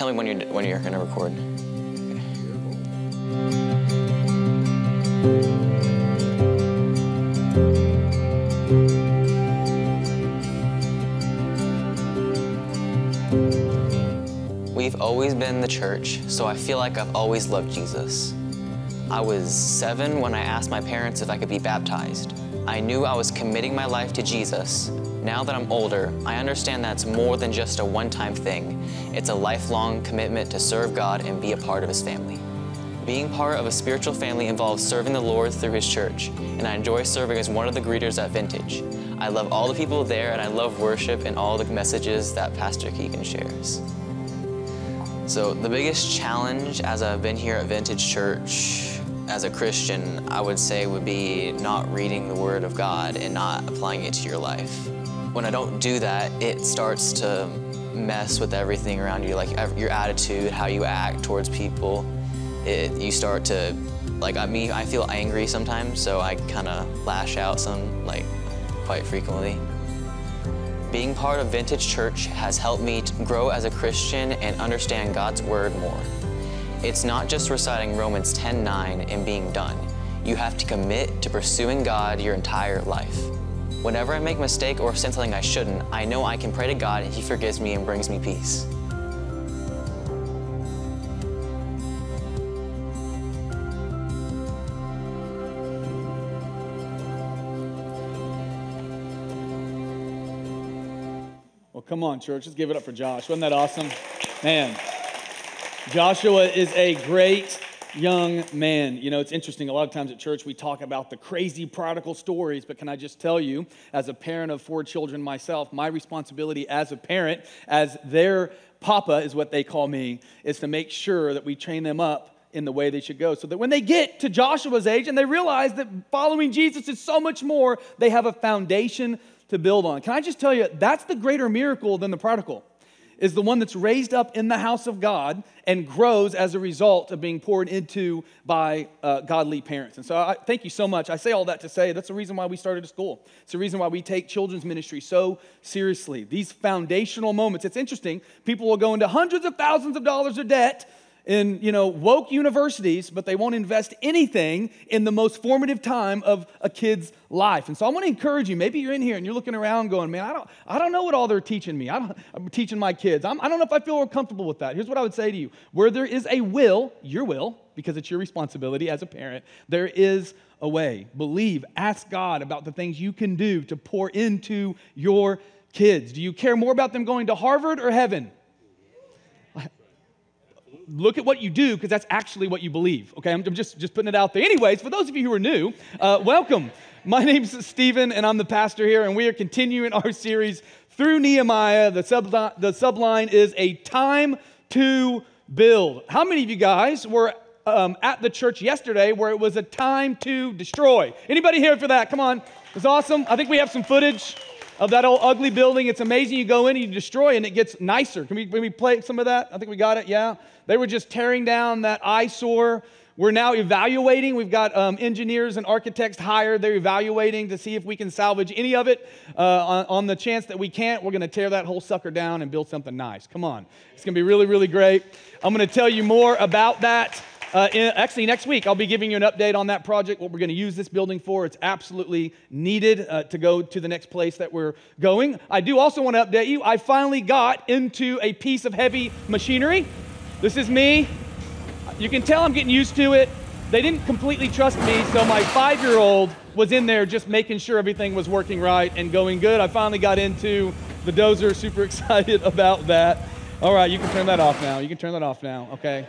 tell me when you're when you're to record. We've always been the church, so I feel like I've always loved Jesus. I was seven when I asked my parents if I could be baptized. I knew I was committing my life to Jesus. Now that I'm older, I understand that's more than just a one time thing. It's a lifelong commitment to serve God and be a part of His family. Being part of a spiritual family involves serving the Lord through His church, and I enjoy serving as one of the greeters at Vintage. I love all the people there, and I love worship and all the messages that Pastor Keegan shares. So, the biggest challenge as I've been here at Vintage Church as a Christian, I would say, would be not reading the Word of God and not applying it to your life. When I don't do that, it starts to mess with everything around you, like your attitude, how you act towards people. It, you start to, like I mean, I feel angry sometimes, so I kind of lash out some, like, quite frequently. Being part of Vintage Church has helped me grow as a Christian and understand God's Word more. It's not just reciting Romans 10:9 and being done. You have to commit to pursuing God your entire life. Whenever I make a mistake or say something I shouldn't, I know I can pray to God and He forgives me and brings me peace. Well, come on, church. Let's give it up for Josh. Wasn't that awesome? Man, Joshua is a great young man. You know, it's interesting. A lot of times at church, we talk about the crazy prodigal stories, but can I just tell you, as a parent of four children myself, my responsibility as a parent, as their papa is what they call me, is to make sure that we train them up in the way they should go. So that when they get to Joshua's age and they realize that following Jesus is so much more, they have a foundation to build on. Can I just tell you, that's the greater miracle than the prodigal, is the one that's raised up in the house of God and grows as a result of being poured into by uh, godly parents. And so I thank you so much. I say all that to say that's the reason why we started a school. It's the reason why we take children's ministry so seriously. These foundational moments. It's interesting. People will go into hundreds of thousands of dollars of debt in you know woke universities but they won't invest anything in the most formative time of a kid's life. And so i want to encourage you maybe you're in here and you're looking around going man i don't i don't know what all they're teaching me. I don't, i'm teaching my kids. I'm, i do not know if i feel comfortable with that. Here's what i would say to you. Where there is a will your will because it's your responsibility as a parent there is a way. Believe ask god about the things you can do to pour into your kids. Do you care more about them going to harvard or heaven look at what you do because that's actually what you believe. Okay, I'm, just, just putting it out there. Anyways, for those of you who are new, uh, welcome. My name's Stephen, and I'm the pastor here, and we are continuing our series through Nehemiah. The, sub, the subline is a time to build. How many of you guys were um, at the church yesterday where it was a time to destroy? Anybody here for that? Come on. It's awesome. I think we have some footage of that old ugly building. It's amazing. You go in and you destroy, and it gets nicer. Can we, can we play some of that? I think we got it. Yeah. They were just tearing down that eyesore. We're now evaluating. We've got um, engineers and architects hired. They're evaluating to see if we can salvage any of it. Uh, on, on, the chance that we can't, we're going to tear that whole sucker down and build something nice. Come on. It's going to be really, really great. I'm going to tell you more about that uh, in, actually, next week, I'll be giving you an update on that project, what we're going to use this building for. It's absolutely needed uh, to go to the next place that we're going. I do also want to update you. I finally got into a piece of heavy machinery. This is me. You can tell I'm getting used to it. They didn't completely trust me, so my five year old was in there just making sure everything was working right and going good. I finally got into the dozer, super excited about that. All right, you can turn that off now. You can turn that off now, okay?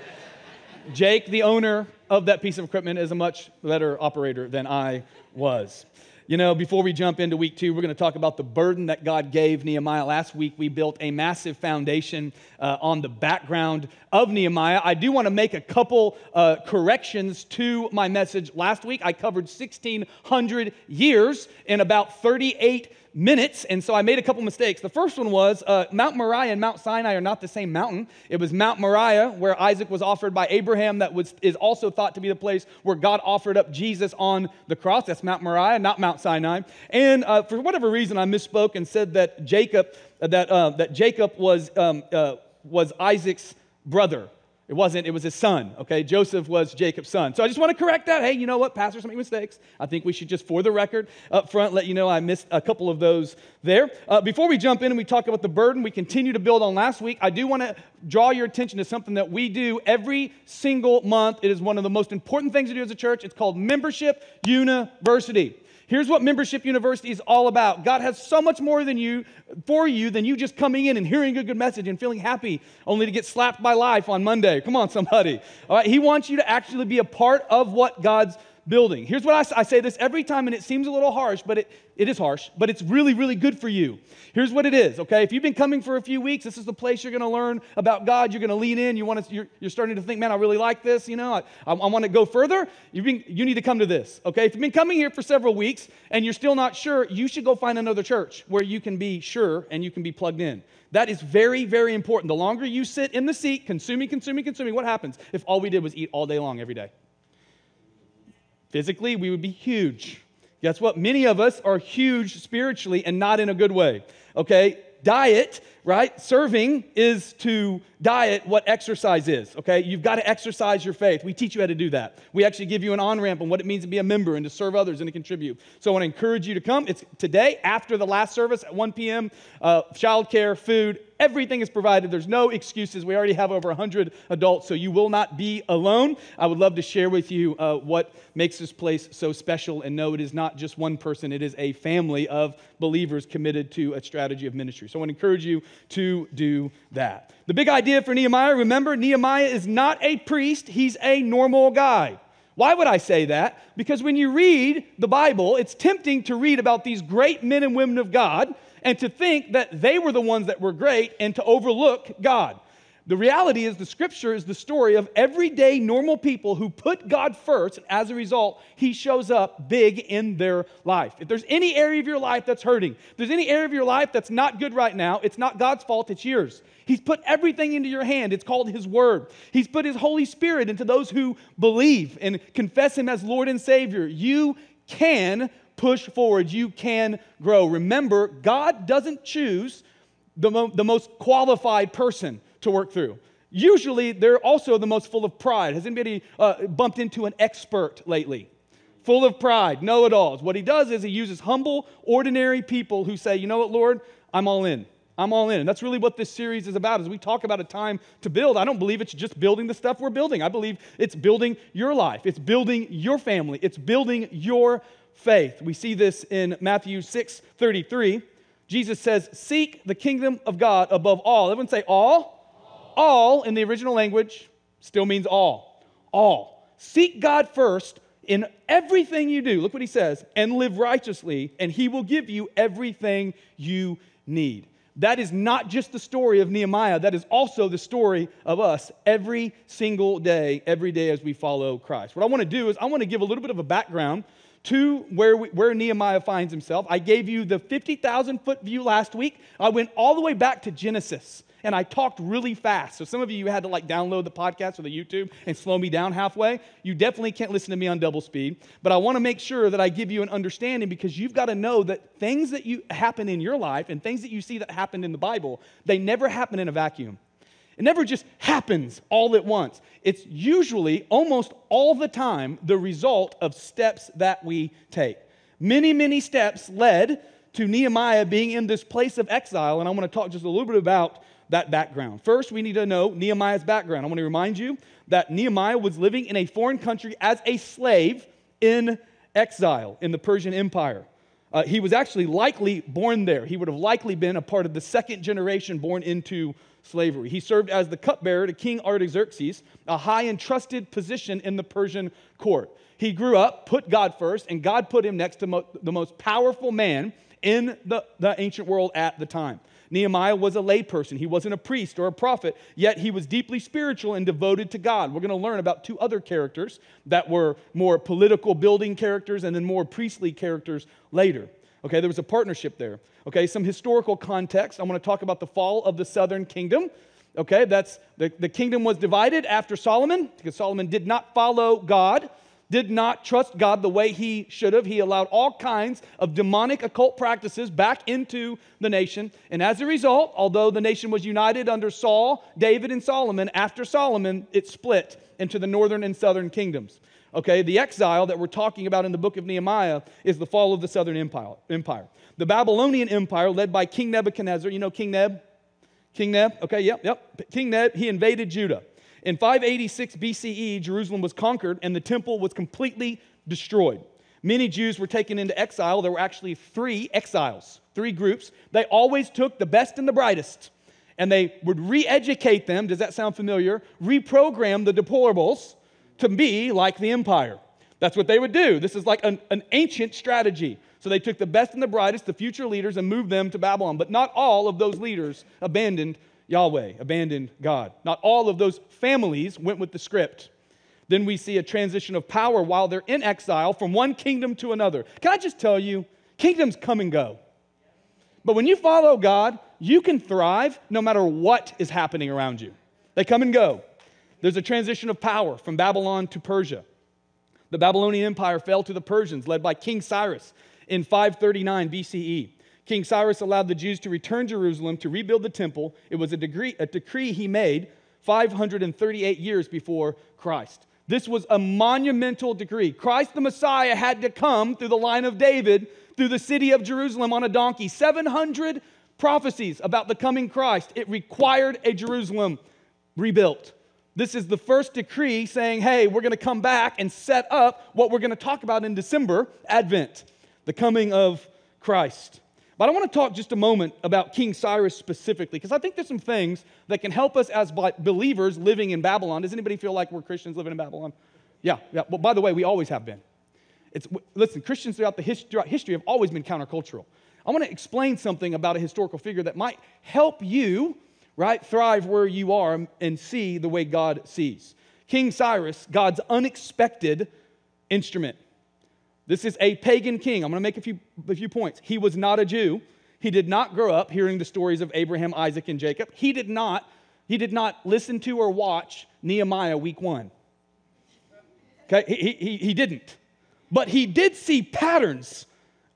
Jake, the owner of that piece of equipment, is a much better operator than I was. You know, before we jump into week two, we're going to talk about the burden that God gave Nehemiah. Last week, we built a massive foundation uh, on the background of Nehemiah. I do want to make a couple uh, corrections to my message. Last week, I covered 1,600 years in about 38 minutes, and so I made a couple mistakes. The first one was uh, Mount Moriah and Mount Sinai are not the same mountain. It was Mount Moriah where Isaac was offered by Abraham, that was, is also thought to be the place where God offered up Jesus on the cross. That's Mount Moriah, not Mount Sinai. And uh, for whatever reason, I misspoke and said that Jacob, that, uh, that Jacob was, um, uh, was Isaac's brother. It wasn't, it was his son, okay? Joseph was Jacob's son. So I just want to correct that. Hey, you know what? Pastors make mistakes. I think we should just, for the record, up front, let you know I missed a couple of those there. Uh, before we jump in and we talk about the burden we continue to build on last week, I do want to draw your attention to something that we do every single month. It is one of the most important things to do as a church. It's called Membership University. Here's what Membership University is all about. God has so much more than you for you than you just coming in and hearing a good message and feeling happy only to get slapped by life on Monday. Come on, somebody. All right, he wants you to actually be a part of what God's building. Here's what I, I, say this every time, and it seems a little harsh, but it, it is harsh, but it's really, really good for you. Here's what it is, okay? If you've been coming for a few weeks, this is the place you're going to learn about God. You're going to lean in. You want to, you're, you're starting to think, man, I really like this. You know, I, I, I want to go further. You've been, you need to come to this, okay? If you've been coming here for several weeks and you're still not sure, you should go find another church where you can be sure and you can be plugged in. That is very, very important. The longer you sit in the seat, consuming, consuming, consuming, what happens if all we did was eat all day long every day? Physically, we would be huge. Guess what? Many of us are huge spiritually and not in a good way. Okay? Diet, right? Serving is to diet what exercise is, okay? You've got to exercise your faith. We teach you how to do that. We actually give you an on ramp on what it means to be a member and to serve others and to contribute. So I want to encourage you to come. It's today after the last service at 1 p.m. Uh, childcare, food, Everything is provided. There's no excuses. We already have over 100 adults, so you will not be alone. I would love to share with you uh, what makes this place so special. And no, it is not just one person, it is a family of believers committed to a strategy of ministry. So I want to encourage you to do that. The big idea for Nehemiah remember, Nehemiah is not a priest, he's a normal guy. Why would I say that? Because when you read the Bible, it's tempting to read about these great men and women of God and to think that they were the ones that were great and to overlook God. The reality is, the scripture is the story of everyday normal people who put God first, and as a result, He shows up big in their life. If there's any area of your life that's hurting, if there's any area of your life that's not good right now, it's not God's fault, it's yours. He's put everything into your hand. It's called His Word. He's put His Holy Spirit into those who believe and confess Him as Lord and Savior. You can push forward, you can grow. Remember, God doesn't choose the, mo- the most qualified person to work through. Usually, they're also the most full of pride. Has anybody uh, bumped into an expert lately? Full of pride, know it alls. What he does is he uses humble, ordinary people who say, you know what, Lord, I'm all in. I'm all in. And that's really what this series is about. As we talk about a time to build, I don't believe it's just building the stuff we're building. I believe it's building your life, it's building your family, it's building your faith. We see this in Matthew 6 33. Jesus says, Seek the kingdom of God above all. Everyone say all. All, in the original language still means all. All. Seek God first in everything you do. Look what he says, and live righteously, and he will give you everything you need. That is not just the story of Nehemiah, that is also the story of us every single day, every day as we follow Christ. What I want to do is, I want to give a little bit of a background to where, we, where Nehemiah finds himself. I gave you the 50,000 foot view last week. I went all the way back to Genesis and I talked really fast. So some of you you had to like download the podcast or the YouTube and slow me down halfway. You definitely can't listen to me on double speed, but I want to make sure that I give you an understanding because you've got to know that things that you happen in your life and things that you see that happened in the Bible, they never happen in a vacuum. It never just happens all at once. It's usually, almost all the time, the result of steps that we take. Many, many steps led to Nehemiah being in this place of exile, and I want to talk just a little bit about that background. First, we need to know Nehemiah's background. I want to remind you that Nehemiah was living in a foreign country as a slave in exile in the Persian Empire. Uh, he was actually likely born there. He would have likely been a part of the second generation born into slavery. He served as the cupbearer to King Artaxerxes, a high and trusted position in the Persian court. He grew up, put God first, and God put him next to mo- the most powerful man in the, the ancient world at the time. Nehemiah was a layperson. He wasn't a priest or a prophet, yet he was deeply spiritual and devoted to God. We're going to learn about two other characters that were more political building characters and then more priestly characters later. Okay, there was a partnership there. Okay, some historical context. I want to talk about the fall of the southern kingdom. Okay, that's the, the kingdom was divided after Solomon because Solomon did not follow God. Did not trust God the way he should have. He allowed all kinds of demonic occult practices back into the nation. And as a result, although the nation was united under Saul, David, and Solomon, after Solomon, it split into the northern and southern kingdoms. Okay, the exile that we're talking about in the book of Nehemiah is the fall of the southern empire. The Babylonian empire, led by King Nebuchadnezzar, you know King Neb? King Neb, okay, yep, yep. King Neb, he invaded Judah. In 586 BCE, Jerusalem was conquered and the temple was completely destroyed. Many Jews were taken into exile. There were actually three exiles, three groups. They always took the best and the brightest and they would re educate them. Does that sound familiar? Reprogram the deplorables to be like the empire. That's what they would do. This is like an, an ancient strategy. So they took the best and the brightest, the future leaders, and moved them to Babylon. But not all of those leaders abandoned Yahweh, abandoned God. Not all of those families went with the script. Then we see a transition of power while they're in exile from one kingdom to another. Can I just tell you, kingdoms come and go. But when you follow God, you can thrive no matter what is happening around you. They come and go. There's a transition of power from Babylon to Persia. The Babylonian Empire fell to the Persians, led by King Cyrus in 539 BCE. King Cyrus allowed the Jews to return Jerusalem to rebuild the temple. It was a, degree, a decree he made 538 years before Christ. This was a monumental decree. Christ the Messiah had to come through the line of David, through the city of Jerusalem on a donkey. 700 prophecies about the coming Christ. It required a Jerusalem rebuilt. This is the first decree saying, hey, we're going to come back and set up what we're going to talk about in December, Advent, the coming of Christ. But I want to talk just a moment about King Cyrus specifically, because I think there's some things that can help us as believers living in Babylon. Does anybody feel like we're Christians living in Babylon? Yeah, yeah. Well, by the way, we always have been. It's, listen, Christians throughout, the throughout history have always been countercultural. I want to explain something about a historical figure that might help you, right, thrive where you are and see the way God sees. King Cyrus, God's unexpected instrument. This is a pagan king. I'm going to make a few, a few points. He was not a Jew. He did not grow up hearing the stories of Abraham, Isaac, and Jacob. He did not, he did not listen to or watch Nehemiah week one. Okay, he, he, he didn't. But he did see patterns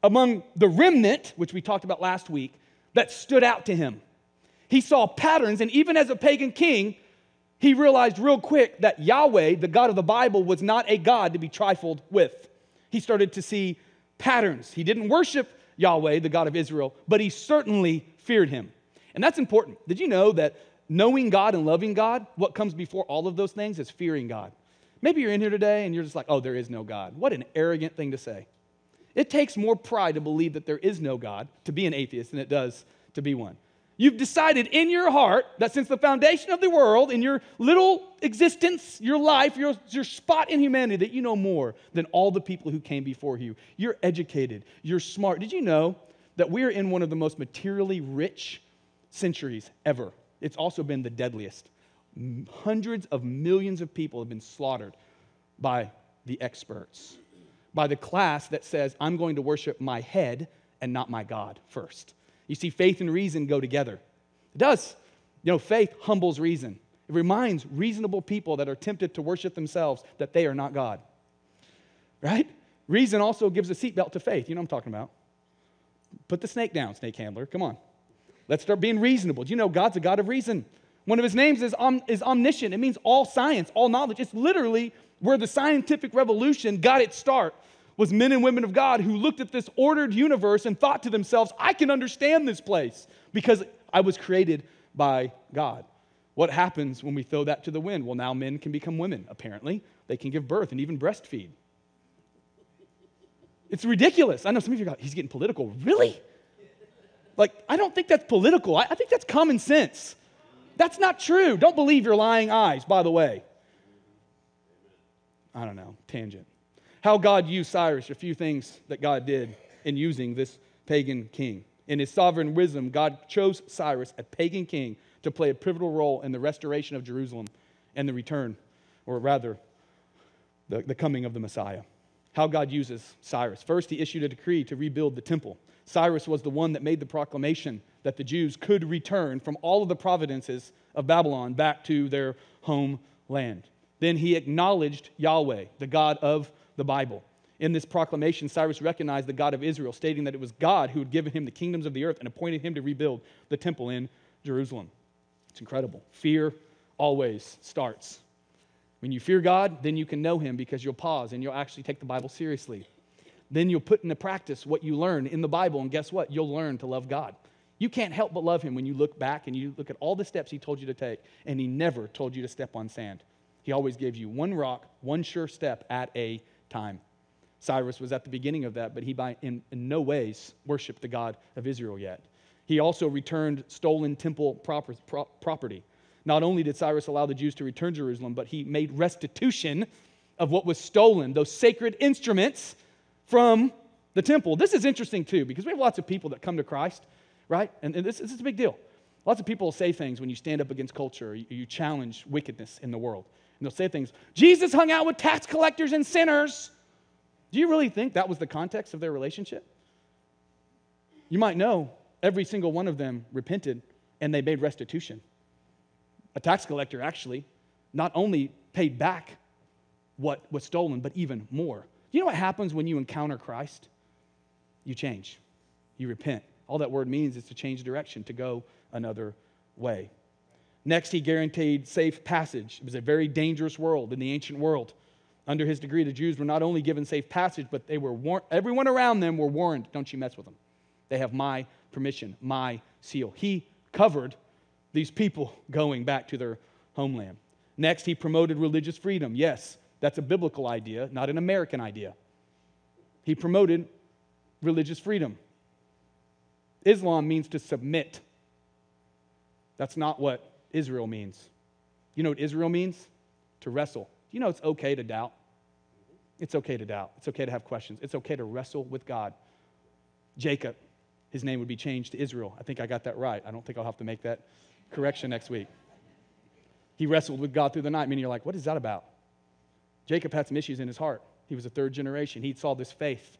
among the remnant, which we talked about last week, that stood out to him. He saw patterns, and even as a pagan king, he realized real quick that Yahweh, the God of the Bible, was not a God to be trifled with. He started to see patterns. He didn't worship Yahweh, the God of Israel, but he certainly feared him. And that's important. Did you know that knowing God and loving God, what comes before all of those things is fearing God? Maybe you're in here today and you're just like, oh, there is no God. What an arrogant thing to say. It takes more pride to believe that there is no God, to be an atheist, than it does to be one. You've decided in your heart that since the foundation of the world, in your little existence, your life, your, your spot in humanity, that you know more than all the people who came before you. You're educated, you're smart. Did you know that we're in one of the most materially rich centuries ever? It's also been the deadliest. Hundreds of millions of people have been slaughtered by the experts by the class that says, I'm going to worship my head and not my God first. You see, faith and reason go together. It does. You know, faith humbles reason. It reminds reasonable people that are tempted to worship themselves that they are not God. Right? Reason also gives a seatbelt to faith. You know what I'm talking about. Put the snake down, snake handler. Come on. Let's start being reasonable. Do you know God's a God of reason? One of his names is, om- is omniscient. It means all science, all knowledge. It's literally where the scientific revolution got its start was men and women of God who looked at this ordered universe and thought to themselves, I can understand this place because I was created by God. What happens when we throw that to the wind? Well, now men can become women, apparently. They can give birth and even breastfeed. It's ridiculous. I know some of you go, he's getting political. Really? Like, I don't think that's political. I, I think that's common sense. That's not true. Don't believe your lying eyes, by the way. I don't know, tangent. How God used Cyrus, a few things that God did in using this pagan king. In his sovereign wisdom, God chose Cyrus, a pagan king, to play a pivotal role in the restoration of Jerusalem and the return, or rather, the, the coming of the Messiah. How God uses Cyrus. First, he issued a decree to rebuild the temple. Cyrus was the one that made the proclamation that the Jews could return from all of the providences of Babylon back to their homeland. Then he acknowledged Yahweh, the God of the Bible. In this proclamation, Cyrus recognized the God of Israel, stating that it was God who had given him the kingdoms of the earth and appointed him to rebuild the temple in Jerusalem. It's incredible. Fear always starts. When you fear God, then you can know him because you'll pause and you'll actually take the Bible seriously. Then you'll put into practice what you learn in the Bible, and guess what? You'll learn to love God. You can't help but love him when you look back and you look at all the steps he told you to take, and he never told you to step on sand. He always gave you one rock, one sure step at a time. Cyrus was at the beginning of that, but he by in, in no ways worshiped the God of Israel yet. He also returned stolen temple proper, pro- property. Not only did Cyrus allow the Jews to return Jerusalem, but he made restitution of what was stolen, those sacred instruments from the temple. This is interesting too, because we have lots of people that come to Christ, right? And, and this, this, is a big deal. Lots of people say things when you stand up against culture, you, you challenge wickedness in the world. And they'll say things, Jesus hung out with tax collectors and sinners. Do you really think that was the context of their relationship? You might know every single one of them repented and they made restitution. A tax collector actually not only paid back what was stolen, but even more. You know what happens when you encounter Christ? You change, you repent. All that word means is to change direction, to go another way. Next, he guaranteed safe passage. It was a very dangerous world in the ancient world. Under his decree, the Jews were not only given safe passage, but they were warned, everyone around them were warned, don't you mess with them. They have my permission, my seal. He covered these people going back to their homeland. Next, he promoted religious freedom. Yes, that's a biblical idea, not an American idea. He promoted religious freedom. Islam means to submit. That's not what Israel means. You know what Israel means? To wrestle. You know it's okay to doubt. It's okay to doubt. It's okay to have questions. It's okay to wrestle with God. Jacob, his name would be changed to Israel. I think I got that right. I don't think I'll have to make that correction next week. He wrestled with God through the night, meaning you're like, what is that about? Jacob had some issues in his heart. He was a third generation. He saw this faith.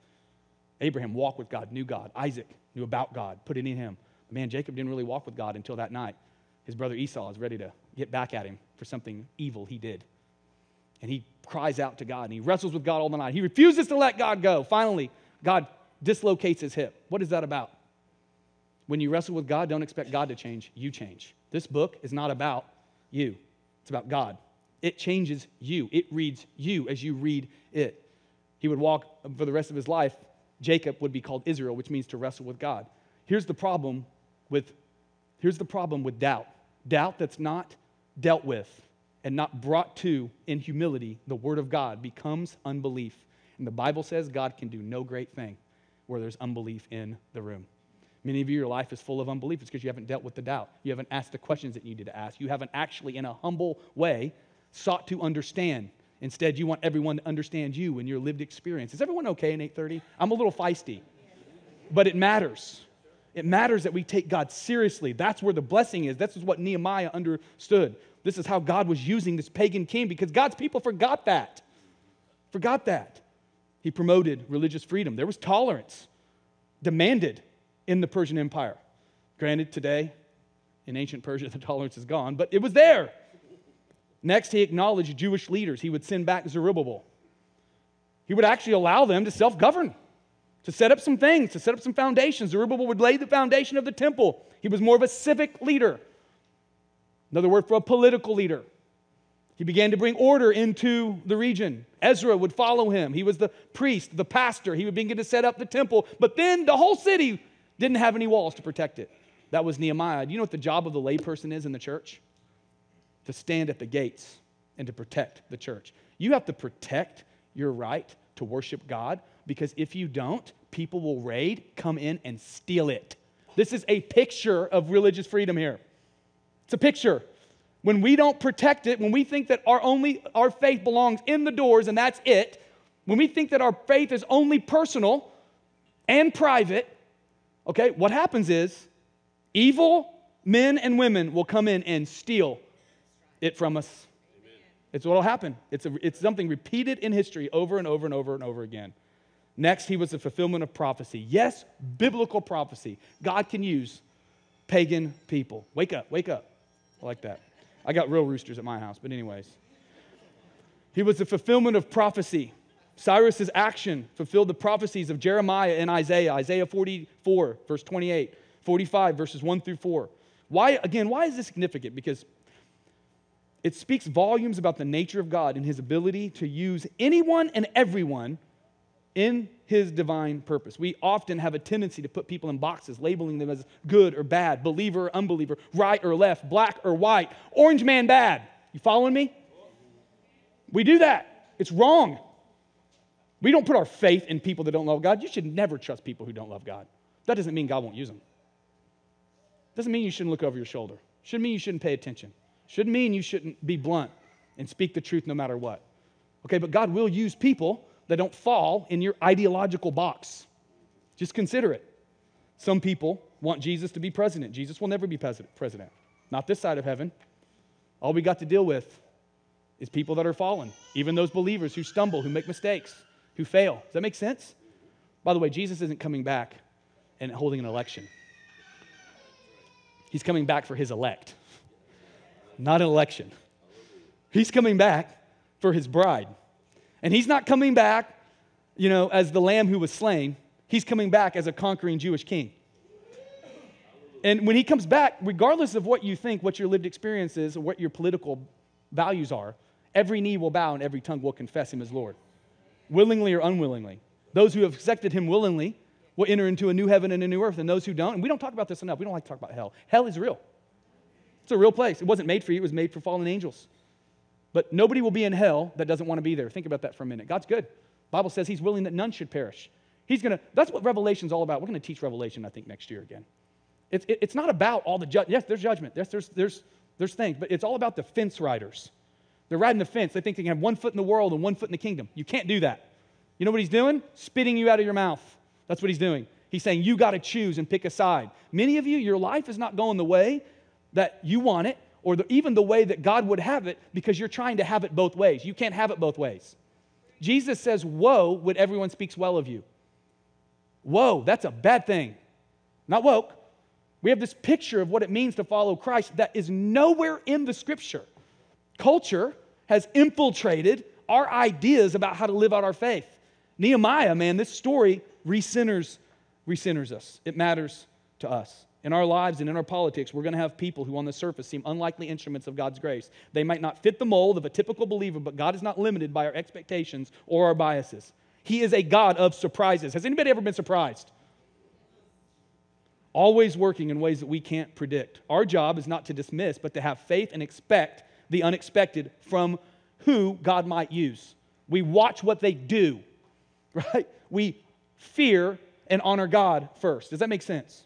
Abraham walked with God, knew God. Isaac knew about God, put it in him. But man, Jacob didn't really walk with God until that night. His brother Esau is ready to get back at him for something evil he did. And he cries out to God and he wrestles with God all the night. He refuses to let God go. Finally, God dislocates his hip. What is that about? When you wrestle with God, don't expect God to change, you change. This book is not about you, it's about God. It changes you, it reads you as you read it. He would walk for the rest of his life. Jacob would be called Israel, which means to wrestle with God. Here's the problem with here's the problem with doubt. Doubt that's not dealt with and not brought to in humility the word of God becomes unbelief. And the Bible says God can do no great thing where there's unbelief in the room. Many of you, your life is full of unbelief. It's because you haven't dealt with the doubt. You haven't asked the questions that you needed to ask. You haven't actually, in a humble way, sought to understand. Instead, you want everyone to understand you and your lived experience. Is everyone okay in 8:30? I'm a little feisty, but it matters. It matters that we take God seriously. That's where the blessing is. This is what Nehemiah understood. This is how God was using this pagan king because God's people forgot that. Forgot that. He promoted religious freedom. There was tolerance demanded in the Persian Empire. Granted, today, in ancient Persia, the tolerance is gone, but it was there. Next, he acknowledged Jewish leaders. He would send back Zerubbabel. He would actually allow them to self govern, to set up some things, to set up some foundations. Zerubbabel would lay the foundation of the temple. He was more of a civic leader. Another word for a political leader. He began to bring order into the region. Ezra would follow him. He was the priest, the pastor. He would begin to set up the temple. But then the whole city didn't have any walls to protect it. That was Nehemiah. Do you know what the job of the layperson is in the church? To stand at the gates and to protect the church. You have to protect your right to worship God because if you don't, people will raid, come in, and steal it. This is a picture of religious freedom here. It's a picture. When we don't protect it, when we think that our only our faith belongs in the doors and that's it, when we think that our faith is only personal and private, Okay, what happens is evil men and women will come in and steal it from us. Amen. It's what will happen. It's, a, it's something repeated in history over and over and over and over again. Next, he was the fulfillment of prophecy. Yes, biblical prophecy. God can use pagan people. Wake up, wake up. I like that. I got real roosters at my house, but, anyways. He was the fulfillment of prophecy. Cyrus's action fulfilled the prophecies of Jeremiah and Isaiah, Isaiah 44, verse 28, 45, verses 1 through 4. Why, again, why is this significant? Because it speaks volumes about the nature of God and his ability to use anyone and everyone in his divine purpose. We often have a tendency to put people in boxes, labeling them as good or bad, believer or unbeliever, right or left, black or white, orange man bad. You following me? We do that. It's wrong. We don't put our faith in people that don't love God. You should never trust people who don't love God. That doesn't mean God won't use them. Doesn't mean you shouldn't look over your shoulder. Shouldn't mean you shouldn't pay attention. Shouldn't mean you shouldn't be blunt and speak the truth no matter what. Okay, but God will use people that don't fall in your ideological box. Just consider it. Some people want Jesus to be president. Jesus will never be president. Not this side of heaven. All we got to deal with is people that are fallen, even those believers who stumble, who make mistakes, who fail. Does that make sense? By the way, Jesus isn't coming back and holding an election. He's coming back for his elect, not an election. He's coming back for his bride. And he's not coming back, you know, as the lamb who was slain. He's coming back as a conquering Jewish king. And when he comes back, regardless of what you think, what your lived experience is, or what your political values are, every knee will bow and every tongue will confess him as Lord, willingly or unwillingly. Those who have accepted him willingly will enter into a new heaven and a new earth, and those who don't, and we don't talk about this enough, we don't like to talk about hell. Hell is real. It's a real place. It wasn't made for you, it was made for fallen angels. But nobody will be in hell that doesn't want to be there. Think about that for a minute. God's good. Bible says he's willing that none should perish. He's going to, that's what Revelation's all about. We're going to teach Revelation, I think, next year again. It's, it, it's not about all the. Yes, there's judgment. Yes, there's, there's, there's things, but it's all about the fence riders. They're riding the fence. They think they can have one foot in the world and one foot in the kingdom. You can't do that. You know what he's doing? Spitting you out of your mouth. That's what he's doing. He's saying you got to choose and pick a side. Many of you, your life is not going the way that you want it, or the, even the way that God would have it because you're trying to have it both ways. You can't have it both ways. Jesus says, Woe when everyone speaks well of you. Whoa, that's a bad thing. Not woke. We have this picture of what it means to follow Christ that is nowhere in the scripture. Culture has infiltrated our ideas about how to live out our faith. Nehemiah, man, this story recenters, recenters us. It matters to us in our lives and in our politics, we're going to have people who on the surface seem unlikely instruments of God's grace. They might not fit the mold of a typical believer, but God is not limited by our expectations or our biases. He is a God of surprises. Has anybody ever been surprised? Always working in ways that we can't predict. Our job is not to dismiss, but to have faith and expect the unexpected from who God might use. We watch what they do, right? We fear and honor God first. Does that make sense?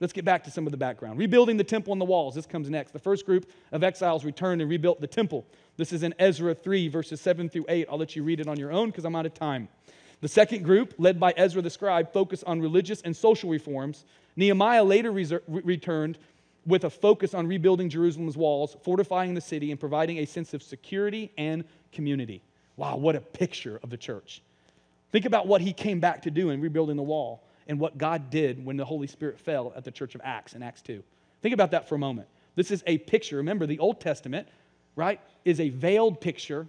Let's get back to some of the background. Rebuilding the temple and the walls. This comes next. The first group of exiles returned and rebuilt the temple. This is in Ezra 3, verses 7 through 8. I'll let you read it on your own because I'm out of time. The second group, led by Ezra the scribe, focused on religious and social reforms. Nehemiah later reser- returned with a focus on rebuilding Jerusalem's walls, fortifying the city, and providing a sense of security and community. Wow, what a picture of the church. Think about what he came back to do in rebuilding the wall and what God did when the Holy Spirit fell at the church of Acts in Acts 2. Think about that for a moment. This is a picture. Remember, the Old Testament, right, is a veiled picture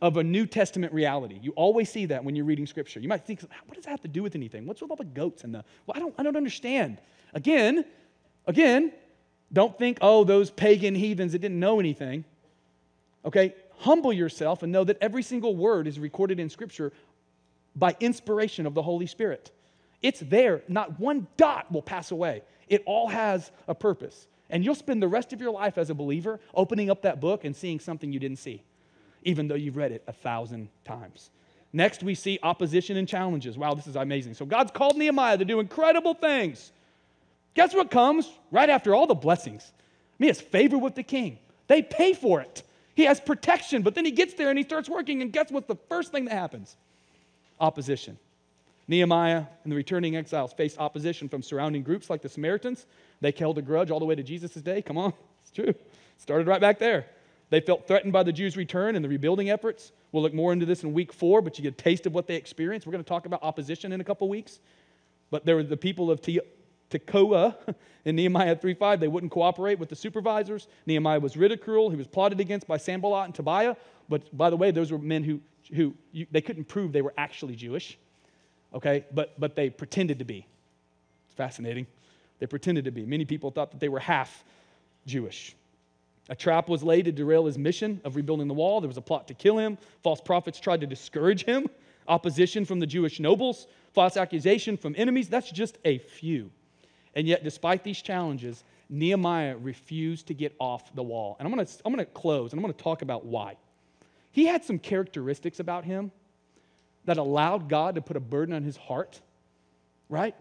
of a New Testament reality. You always see that when you're reading Scripture. You might think, what does that have to do with anything? What's with all the goats and the, well, I don't, I don't understand. Again, again, don't think, oh, those pagan heathens that didn't know anything. Okay, humble yourself and know that every single word is recorded in Scripture by inspiration of the Holy Spirit. It's there. Not one dot will pass away. It all has a purpose. And you'll spend the rest of your life as a believer opening up that book and seeing something you didn't see, even though you've read it a thousand times. Next, we see opposition and challenges. Wow, this is amazing. So, God's called Nehemiah to do incredible things. Guess what comes right after all the blessings? He has favor with the king. They pay for it. He has protection, but then he gets there and he starts working, and guess what's the first thing that happens? Opposition. Nehemiah and the returning exiles faced opposition from surrounding groups like the Samaritans. They held a grudge all the way to Jesus' day. Come on, it's true. Started right back there. They felt threatened by the Jews' return and the rebuilding efforts. We'll look more into this in week four, but you get a taste of what they experienced. We're going to talk about opposition in a couple weeks. But there were the people of Tekoa in Nehemiah 3.5. They wouldn't cooperate with the supervisors. Nehemiah was ridiculed. He was plotted against by Sanballat and Tobiah. But by the way, those were men who, who you, they couldn't prove they were actually Jewish. Okay, but, but they pretended to be. It's fascinating. They pretended to be. Many people thought that they were half Jewish. A trap was laid to derail his mission of rebuilding the wall. There was a plot to kill him. False prophets tried to discourage him. Opposition from the Jewish nobles, false accusation from enemies. That's just a few. And yet, despite these challenges, Nehemiah refused to get off the wall. And I'm going to I'm going to close and I'm going to talk about why. He had some characteristics about him that allowed God to put a burden on his heart, right?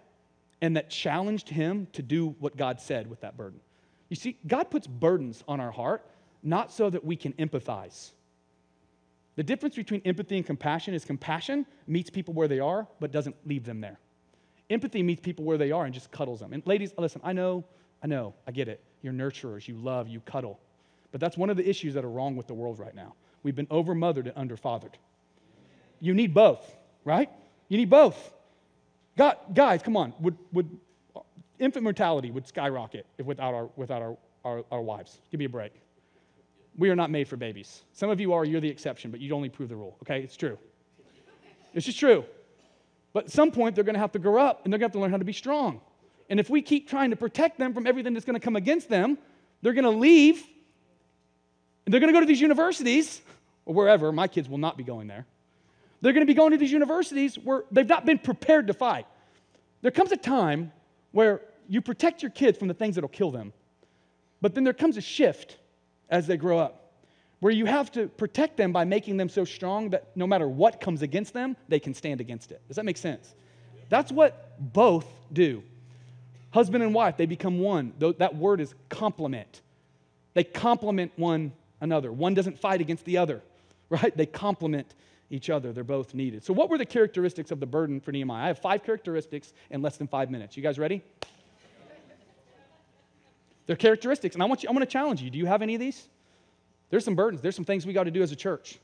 And that challenged him to do what God said with that burden. You see, God puts burdens on our heart not so that we can empathize. The difference between empathy and compassion is compassion meets people where they are, but doesn't leave them there. Empathy meets people where they are and just cuddles them. And ladies, listen, I know, I know, I get it. You're nurturers, you love, you cuddle. But that's one of the issues that are wrong with the world right now. We've been overmothered and underfathered. You need both, right? You need both. God, guys, come on. Would, would infant mortality would skyrocket if without our without our, our, our wives. Give me a break. We are not made for babies. Some of you are, you're the exception, but you only prove the rule, okay? It's true. It's just true. But at some point, they're going to have to grow up and they're going to have to learn how to be strong. And if we keep trying to protect them from everything that's going to come against them, they're going to leave and they're going to go to these universities or wherever. My kids will not be going there. They're going to be going to these universities where they've not been prepared to fight. There comes a time where you protect your kids from the things that'll kill them, but then there comes a shift as they grow up where you have to protect them by making them so strong that no matter what comes against them, they can stand against it. Does that make sense? That's what both do. Husband and wife, they become one. That word is complement. They complement one another. One doesn't fight against the other, right? They complement each other. They're both needed. So, what were the characteristics of the burden for Nehemiah? I have five characteristics in less than five minutes. You guys ready? They're characteristics, and I want you, I'm going to challenge you. Do you have any of these? There's some burdens. There's some things we got to do as a church.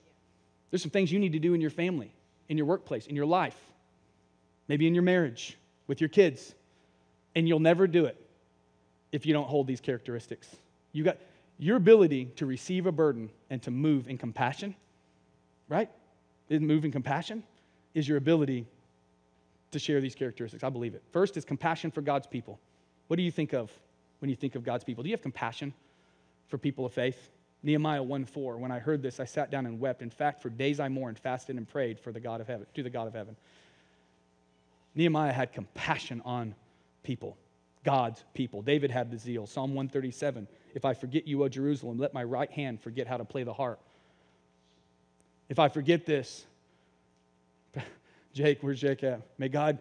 There's some things you need to do in your family, in your workplace, in your life, maybe in your marriage, with your kids. And you'll never do it if you don't hold these characteristics. You got your ability to receive a burden and to move in compassion, right? In moving compassion is your ability to share these characteristics. I believe it. First is compassion for God's people. What do you think of when you think of God's people? Do you have compassion for people of faith? Nehemiah 1 4. When I heard this, I sat down and wept. In fact, for days I mourned, fasted, and prayed for the God of heaven, to the God of heaven. Nehemiah had compassion on people, God's people. David had the zeal. Psalm 137 If I forget you, O Jerusalem, let my right hand forget how to play the harp. If I forget this, Jake, where's Jake at? May God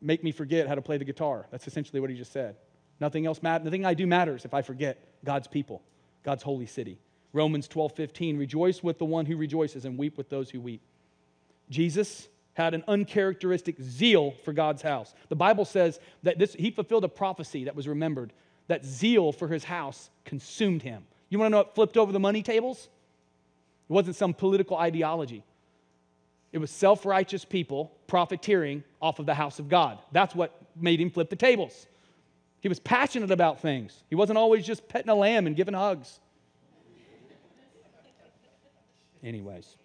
make me forget how to play the guitar. That's essentially what he just said. Nothing else matters. Nothing I do matters if I forget God's people. God's holy city. Romans 12, 15, rejoice with the one who rejoices and weep with those who weep. Jesus had an uncharacteristic zeal for God's house. The Bible says that this, he fulfilled a prophecy that was remembered, that zeal for his house consumed him. You want to know what flipped over the money tables? It wasn't some political ideology. It was self righteous people profiteering off of the house of God. That's what made him flip the tables. He was passionate about things. He wasn't always just petting a lamb and giving hugs. Anyways,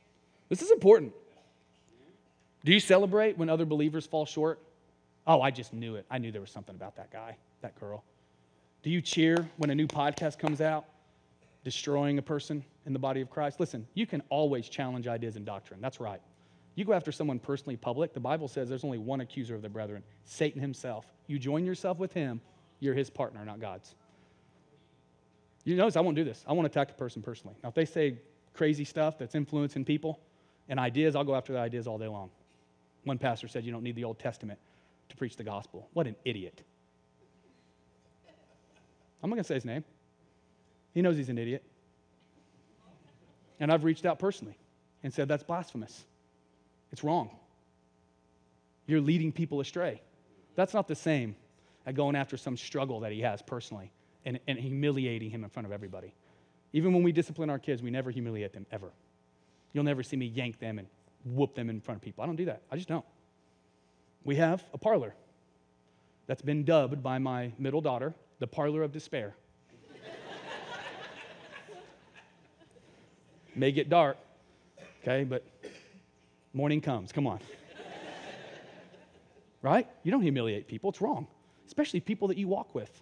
this is important. Do you celebrate when other believers fall short? Oh, I just knew it. I knew there was something about that guy, that girl. Do you cheer when a new podcast comes out, destroying a person in the body of Christ? Listen, you can always challenge ideas and doctrine. That's right. You go after someone personally public, the Bible says there's only one accuser of the brethren, Satan himself. You join yourself with him, you're his partner, not God's. You notice I won't do this. I won't attack a person personally. Now, if they say crazy stuff that's influencing people and ideas, I'll go after the ideas all day long. One pastor said you don't need the Old Testament to preach the gospel. What an idiot. I'm not going to say his name. He knows he's an idiot. And I've reached out personally and said that's blasphemous. It's wrong. You're leading people astray. That's not the same at going after some struggle that he has personally and, and humiliating him in front of everybody. Even when we discipline our kids, we never humiliate them, ever. You'll never see me yank them and whoop them in front of people. I don't do that. I just don't. We have a parlor. that's been dubbed by my middle daughter the parlor of despair. May get dark, okay, but morning comes. Come on. right? You don't humiliate people, it's wrong, especially people that you walk with.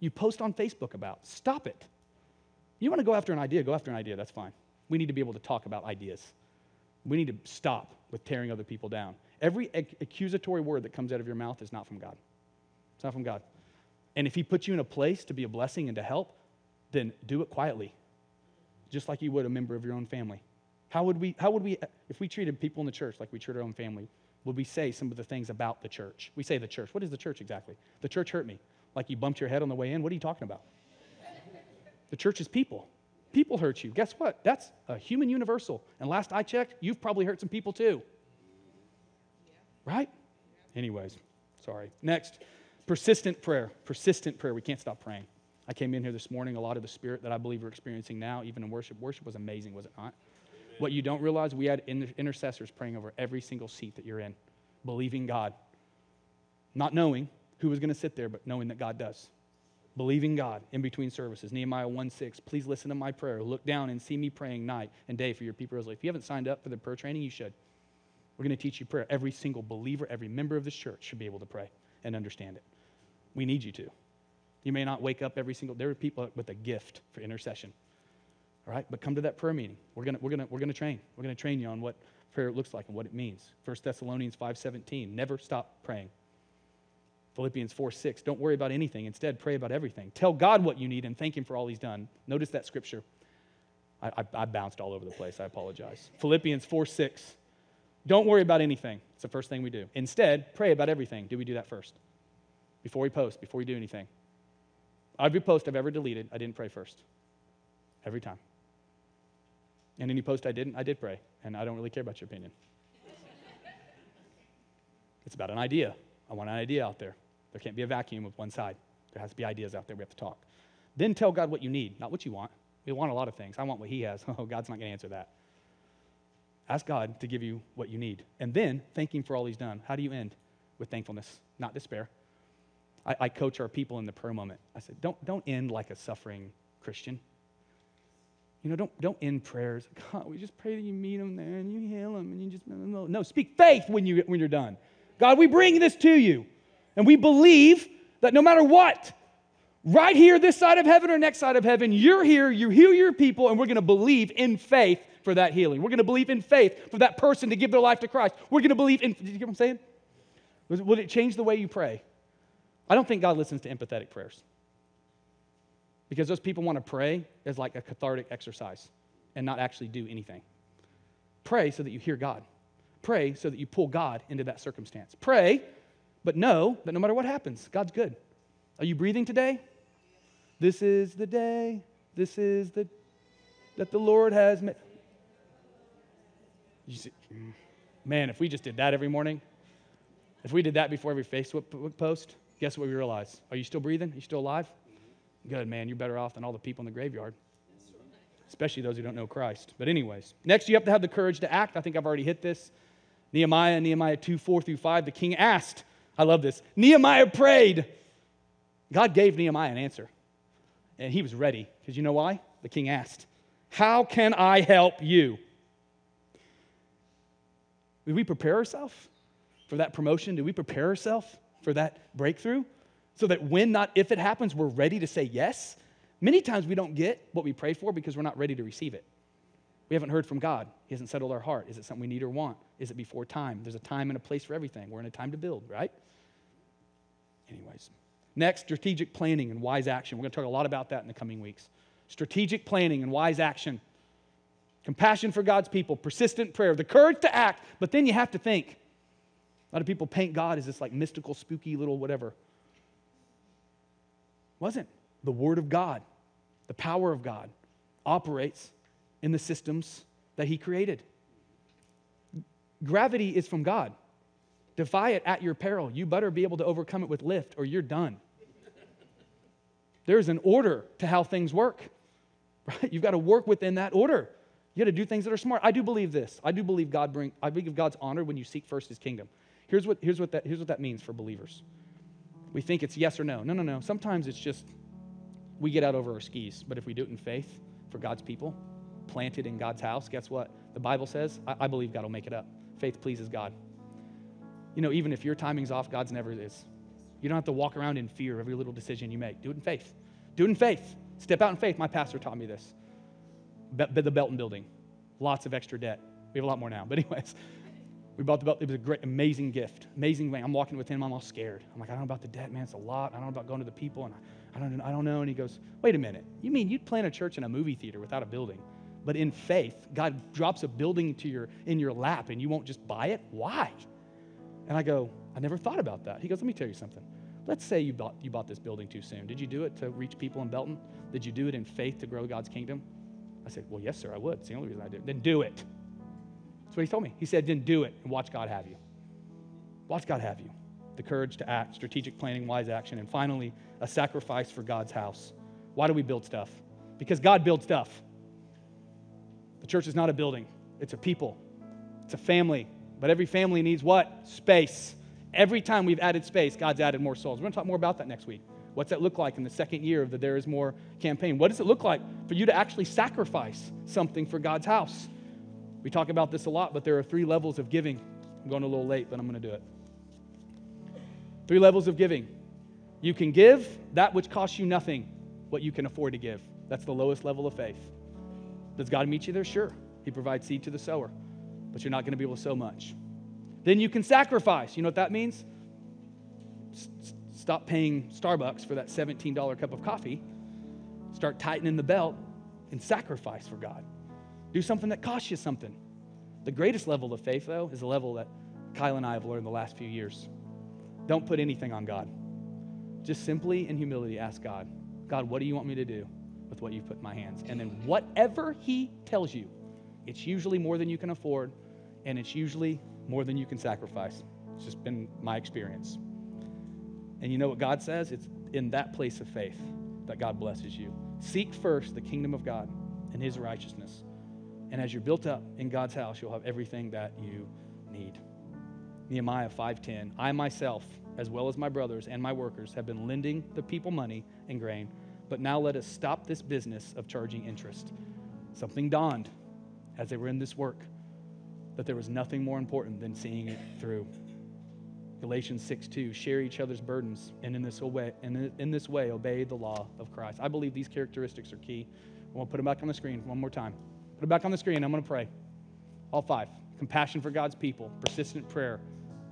You post on Facebook about. Stop it. You want to go after an idea, go after an idea, that's fine. We need to be able to talk about ideas. We need to stop with tearing other people down. Every ac- accusatory word that comes out of your mouth is not from God. It's not from God. And if He puts you in a place to be a blessing and to help, then do it quietly, just like you would a member of your own family. How would we, how would we if we treated people in the church like we treat our own family, would we say some of the things about the church? We say the church. What is the church exactly? The church hurt me. Like you bumped your head on the way in? What are you talking about? the church is people. People hurt you. Guess what? That's a human universal. And last I checked, you've probably hurt some people too. Right? Anyways, sorry. Next, persistent prayer. Persistent prayer. We can't stop praying. I came in here this morning, a lot of the spirit that I believe we're experiencing now, even in worship. Worship was amazing, was it not? What you don't realize, we had intercessors praying over every single seat that you're in, believing God. Not knowing who was going to sit there, but knowing that God does. Believing God in between services. Nehemiah 1 6, please listen to my prayer. Look down and see me praying night and day for your people. If you haven't signed up for the prayer training, you should. We're going to teach you prayer. Every single believer, every member of this church should be able to pray and understand it. We need you to. You may not wake up every single there are people with a gift for intercession. All right? But come to that prayer meeting. We're gonna, we're gonna, we're gonna train. We're gonna train you on what prayer looks like and what it means. 1 Thessalonians 5:17. Never stop praying. Philippians 4 6. Don't worry about anything. Instead, pray about everything. Tell God what you need and thank Him for all He's done. Notice that scripture. I, I, I bounced all over the place. I apologize. Philippians 4 6. Don't worry about anything. It's the first thing we do. Instead, pray about everything. Do we do that first? Before we post, before we do anything. Every post I've ever deleted, I didn't pray first. Every time. And any post I didn't, I did pray. And I don't really care about your opinion. it's about an idea. I want an idea out there. There can't be a vacuum of one side. There has to be ideas out there. We have to talk. Then tell God what you need, not what you want. We want a lot of things. I want what He has. Oh, God's not going to answer that. Ask God to give you what you need. And then thank Him for all He's done. How do you end? With thankfulness, not despair. I, I coach our people in the prayer moment. I said, don't, don't end like a suffering Christian. You know, don't, don't end prayers. God, we just pray that you meet them there and you heal them and you just, no. Speak faith when, you, when you're done. God, we bring this to you. And we believe that no matter what, right here, this side of heaven or next side of heaven, you're here, you heal your people, and we're going to believe in faith for that healing. We're going to believe in faith for that person to give their life to Christ. We're going to believe in, did you get what I'm saying? Would it change the way you pray? I don't think God listens to empathetic prayers. Because those people want to pray as like a cathartic exercise and not actually do anything. Pray so that you hear God. Pray so that you pull God into that circumstance. Pray, but know that no matter what happens, God's good. Are you breathing today? This is the day. This is the that the Lord has made. You See, man, if we just did that every morning, if we did that before every Facebook post, guess what we realize? Are you still breathing? Are you still alive? Mm-hmm. Good, man. You're better off than all the people in the graveyard, especially those who don't know Christ. But, anyways, next you have to have the courage to act. I think I've already hit this. Nehemiah, Nehemiah 2 4 through 5, the king asked, I love this. Nehemiah prayed. God gave Nehemiah an answer. And he was ready. Because you know why? The king asked, How can I help you? Did we prepare ourselves for that promotion? Did we prepare ourselves for that breakthrough? so that when, not if it happens, we're ready to say yes. Many times we don't get what we pray for because we're not ready to receive it. We haven't heard from God. He hasn't settled our heart. Is it something we need or want? Is it before time? There's a time and a place for everything. We're in a time to build, right? Anyways. Next, strategic planning and wise action. We're going to talk a lot about that in the coming weeks. Strategic planning and wise action. Compassion for God's people, persistent prayer, the courage to act, but then you have to think. Lot of people paint God as this like mystical, spooky little whatever. Wasn't. The Word of God, the power of God, operates in the systems that He created. Gravity is from God. Defy it at your peril. You better be able to overcome it with lift, or you're done. There's an order to how things work, right? You've got to work within that order. You got to do things that are smart. I do believe this. I do believe God bring. I believe God's honor when you seek first His kingdom. Here's what, here's what, that, here's what that means for believers we think it's yes or no. No, no, no. Sometimes it's just we get out over our skis. But if we do it in faith for God's people, planted in God's house, guess what? The Bible says, I, I believe God will make it up. Faith pleases God. You know, even if your timing's off, God's never is. You don't have to walk around in fear of every little decision you make. Do it in faith. Do it in faith. Step out in faith. My pastor taught me this. Be- the Belton building. Lots of extra debt. We have a lot more now. But, anyways, we bought the belt. It was a great, amazing gift. Amazing thing. I'm walking with him. I'm all scared. I'm like, I don't know about the debt, man. It's a lot. I don't know about going to the people. And I, I, don't, I don't know. And he goes, wait a minute. You mean you'd plant a church in a movie theater without a building? But in faith, God drops a building to your, in your lap and you won't just buy it? Why? And I go, I never thought about that. He goes, let me tell you something. Let's say you bought, you bought this building too soon. Did you do it to reach people in Belton? Did you do it in faith to grow God's kingdom? I said, Well, yes, sir, I would. It's the only reason I did it. Then do it. What he told me. He said, Then do it and watch God have you. Watch God have you. The courage to act, strategic planning, wise action, and finally, a sacrifice for God's house. Why do we build stuff? Because God builds stuff. The church is not a building, it's a people, it's a family. But every family needs what? Space. Every time we've added space, God's added more souls. We're going to talk more about that next week. What's that look like in the second year of the There Is More campaign? What does it look like for you to actually sacrifice something for God's house? We talk about this a lot, but there are three levels of giving. I'm going a little late, but I'm going to do it. Three levels of giving. You can give that which costs you nothing, what you can afford to give. That's the lowest level of faith. Does God meet you there? Sure. He provides seed to the sower, but you're not going to be able to sow much. Then you can sacrifice. You know what that means? Stop paying Starbucks for that $17 cup of coffee. Start tightening the belt and sacrifice for God. Do something that costs you something. The greatest level of faith, though, is the level that Kyle and I have learned the last few years. Don't put anything on God. Just simply in humility ask God, God, what do you want me to do with what you've put in my hands? And then whatever He tells you, it's usually more than you can afford, and it's usually more than you can sacrifice. It's just been my experience. And you know what God says? It's in that place of faith that God blesses you. Seek first the kingdom of God and his righteousness. And as you're built up in God's house, you'll have everything that you need. Nehemiah 5:10 I myself as well as my brothers and my workers have been lending the people money and grain but now let us stop this business of charging interest something dawned as they were in this work that there was nothing more important than seeing it through. Galatians 6 2, share each other's burdens, and in this, way, in, in this way, obey the law of Christ. I believe these characteristics are key. I want to put them back on the screen one more time. Put it back on the screen. I'm going to pray. All five compassion for God's people, persistent prayer.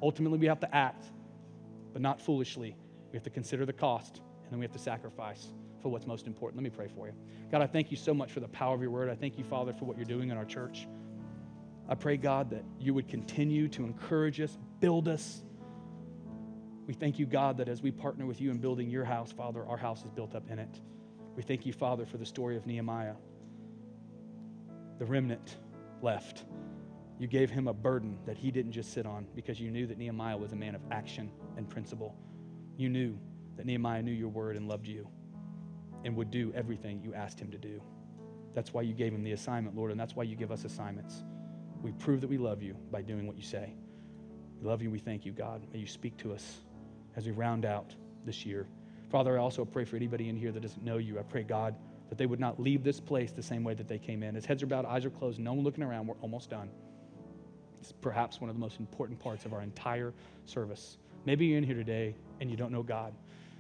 Ultimately, we have to act, but not foolishly. We have to consider the cost, and then we have to sacrifice for what's most important. Let me pray for you. God, I thank you so much for the power of your word. I thank you, Father, for what you're doing in our church. I pray, God, that you would continue to encourage us, build us. We thank you, God, that as we partner with you in building your house, Father, our house is built up in it. We thank you, Father, for the story of Nehemiah. The remnant left. You gave him a burden that he didn't just sit on because you knew that Nehemiah was a man of action and principle. You knew that Nehemiah knew your word and loved you and would do everything you asked him to do. That's why you gave him the assignment, Lord, and that's why you give us assignments. We prove that we love you by doing what you say. We love you. We thank you, God. May you speak to us as we round out this year. Father, I also pray for anybody in here that doesn't know you. I pray, God, that they would not leave this place the same way that they came in. As heads are bowed, eyes are closed, no one looking around, we're almost done. It's perhaps one of the most important parts of our entire service. Maybe you're in here today and you don't know God.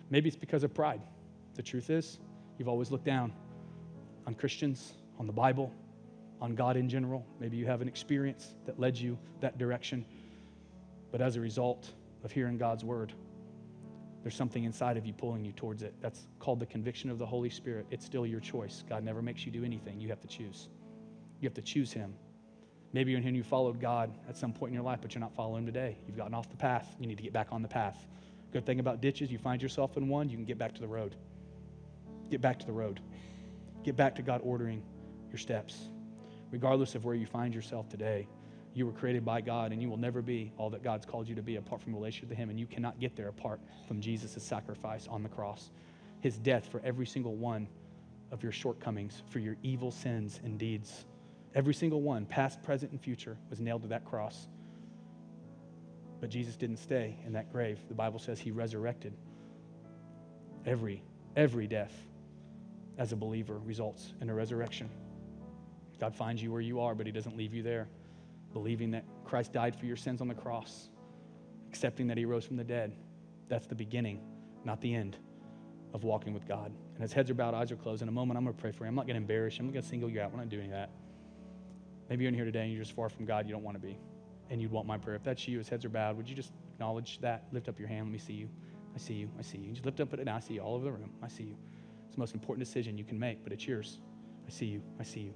Maybe it's because of pride. The truth is, you've always looked down on Christians, on the Bible, on God in general. Maybe you have an experience that led you that direction. But as a result of hearing God's word, there's something inside of you pulling you towards it. That's called the conviction of the Holy Spirit. It's still your choice. God never makes you do anything. You have to choose. You have to choose Him. Maybe you're in here and you followed God at some point in your life, but you're not following Him today. You've gotten off the path. You need to get back on the path. Good thing about ditches, you find yourself in one, you can get back to the road. Get back to the road. Get back to God ordering your steps regardless of where you find yourself today. You were created by God, and you will never be all that God's called you to be apart from relationship to Him, and you cannot get there apart from Jesus' sacrifice on the cross, His death for every single one of your shortcomings, for your evil sins and deeds. Every single one, past, present, and future, was nailed to that cross. But Jesus didn't stay in that grave. The Bible says He resurrected Every, every death as a believer results in a resurrection. God finds you where you are, but He doesn't leave you there. Believing that Christ died for your sins on the cross, accepting that He rose from the dead. That's the beginning, not the end of walking with God. And as heads are bowed, eyes are closed, in a moment I'm going to pray for you. I'm not going to embarrass you. I'm not going to single you out. We're not doing that. Maybe you're in here today and you're just far from God. You don't want to be. And you'd want my prayer. If that's you, as heads are bowed, would you just acknowledge that? Lift up your hand. Let me see you. I see you. I see you. Just lift up it. I see you all over the room. I see you. It's the most important decision you can make, but it's yours. I see you. I see you.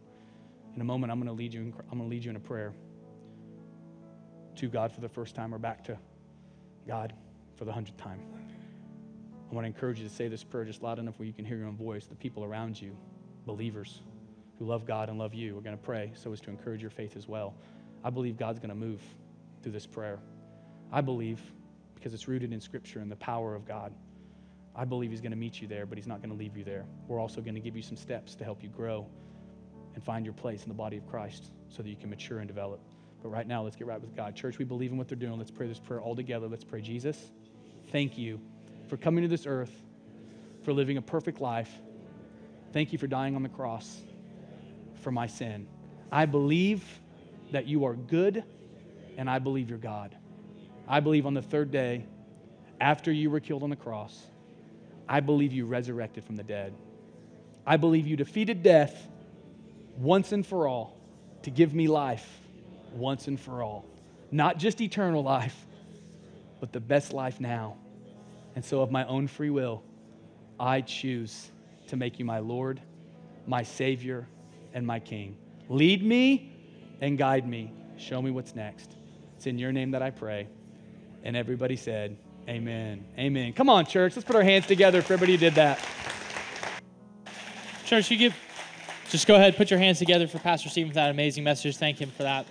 In a moment, I'm going to lead you. In, I'm going to lead you in a prayer to God for the first time, or back to God for the hundredth time. I want to encourage you to say this prayer just loud enough where you can hear your own voice. The people around you, believers who love God and love you, are going to pray so as to encourage your faith as well. I believe God's going to move through this prayer. I believe, because it's rooted in Scripture and the power of God, I believe He's going to meet you there, but He's not going to leave you there. We're also going to give you some steps to help you grow and find your place in the body of Christ so that you can mature and develop. But right now, let's get right with God. Church, we believe in what they're doing. Let's pray this prayer all together. Let's pray, Jesus, thank you for coming to this earth, for living a perfect life. Thank you for dying on the cross for my sin. I believe that you are good, and I believe you're God. I believe on the third day, after you were killed on the cross, I believe you resurrected from the dead. I believe you defeated death once and for all to give me life once and for all. Not just eternal life, but the best life now. And so, of my own free will, I choose to make you my Lord, my Savior, and my King. Lead me and guide me. Show me what's next. It's in your name that I pray. And everybody said, Amen. Amen. Come on, church. Let's put our hands together for everybody who did that. Church, you give, just go ahead, put your hands together for Pastor Stephen for that amazing message. Thank him for that.